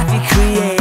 I could create